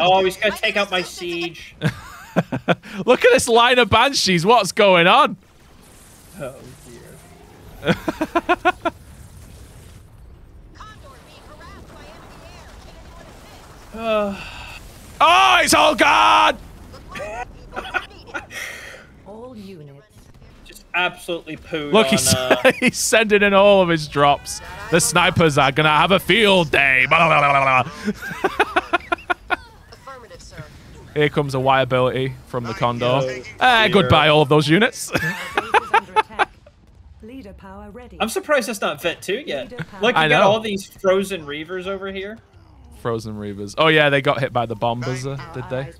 Oh, he's gonna take out my siege. Look at this line of banshees. What's going on? Oh dear. Oh, it's all gone. All units. Just absolutely pooed Look, on. he's, uh, he's sending in all of his drops. The snipers are gonna have a field day. Here comes a Y ability from the Condor. Yo. Eh, goodbye, all of those units. Base is under attack. Leader power ready. I'm surprised that's not Vet 2 yet. Leader power. Look, you I got all these frozen reavers over here. Frozen Reavers. Oh yeah, they got hit by the bombers, uh, Our did they?